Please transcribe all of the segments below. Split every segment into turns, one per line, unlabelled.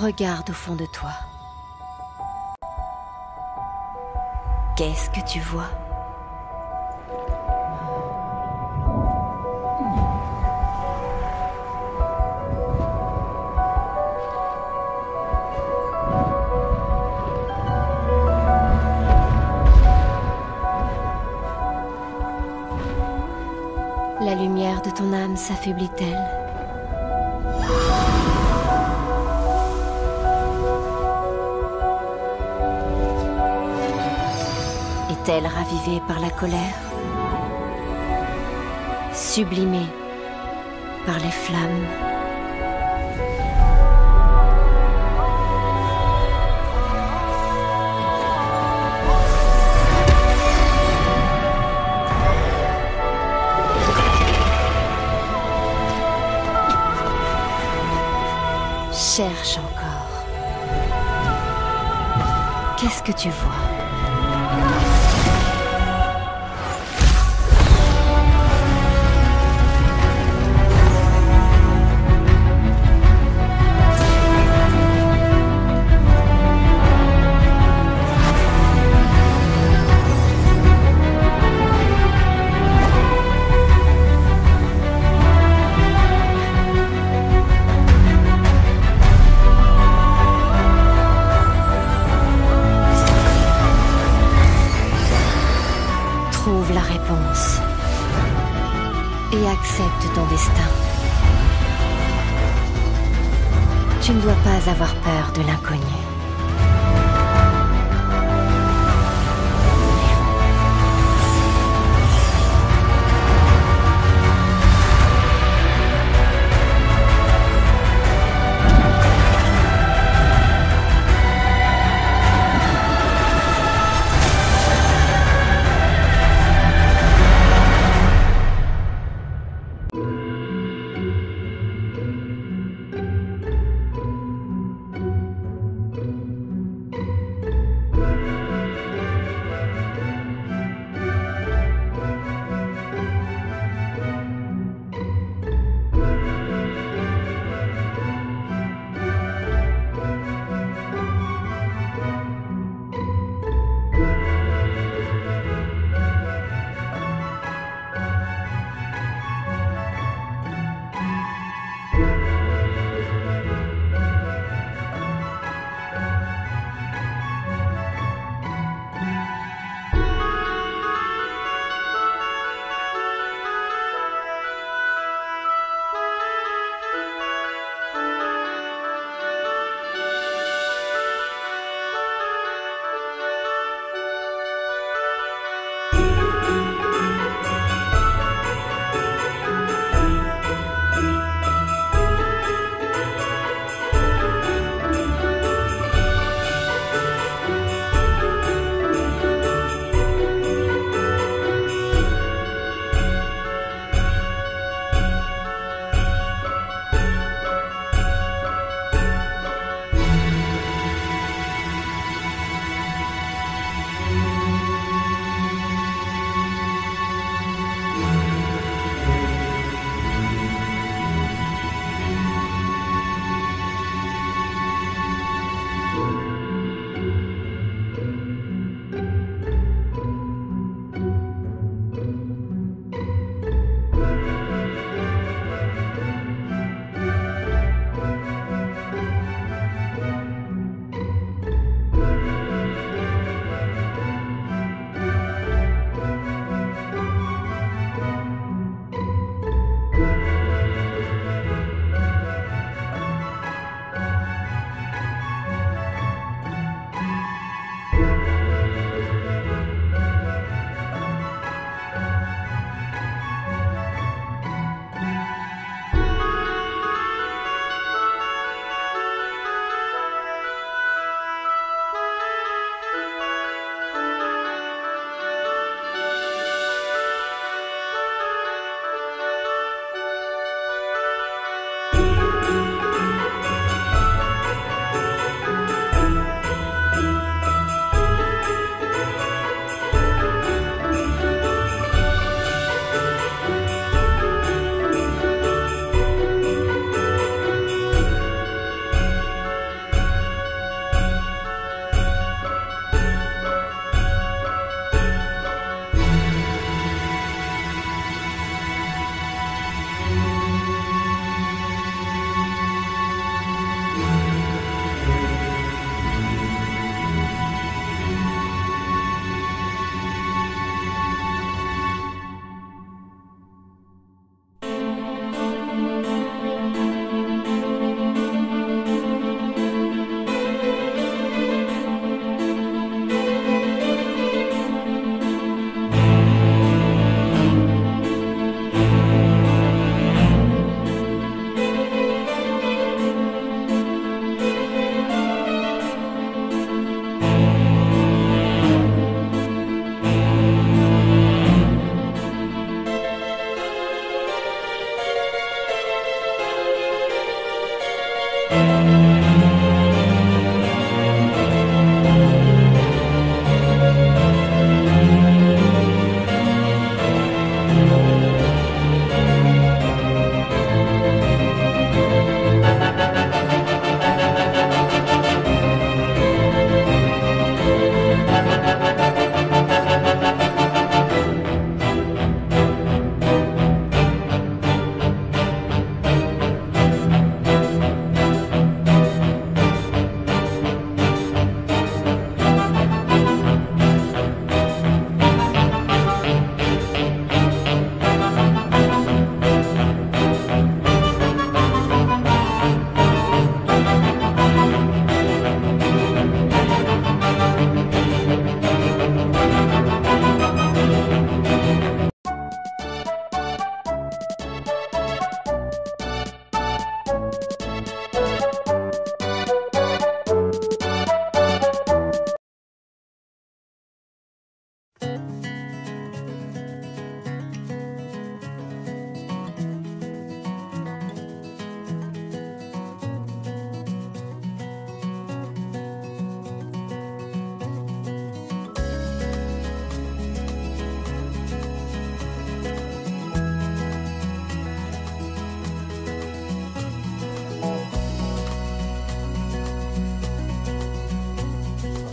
Regarde au fond de toi. Qu'est-ce que tu vois? La lumière de ton âme s'affaiblit-elle? Ravivée par la colère Sublimée par les flammes Cherche encore. Qu'est-ce que tu vois? Et accepte ton destin. Tu ne dois pas avoir peur de l'inconnu.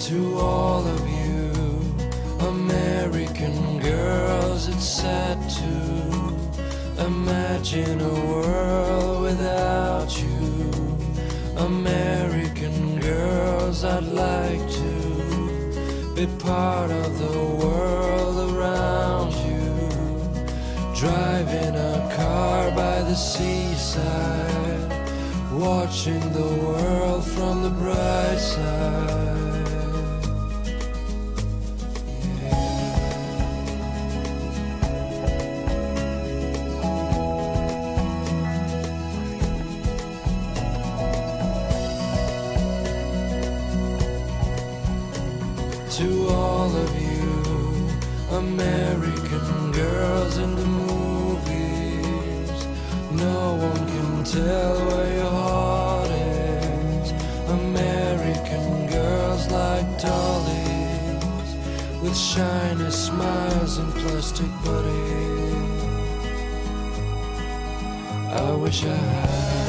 To all of you, American girls, it's sad to imagine a world without you. American girls, I'd like to be part of the world around you. Driving a car by the seaside, watching the world from the bright side. To all of you American girls in the movies. No one can tell where your heart is. American girls like dollies with shiny smiles and plastic bodies. I wish I had.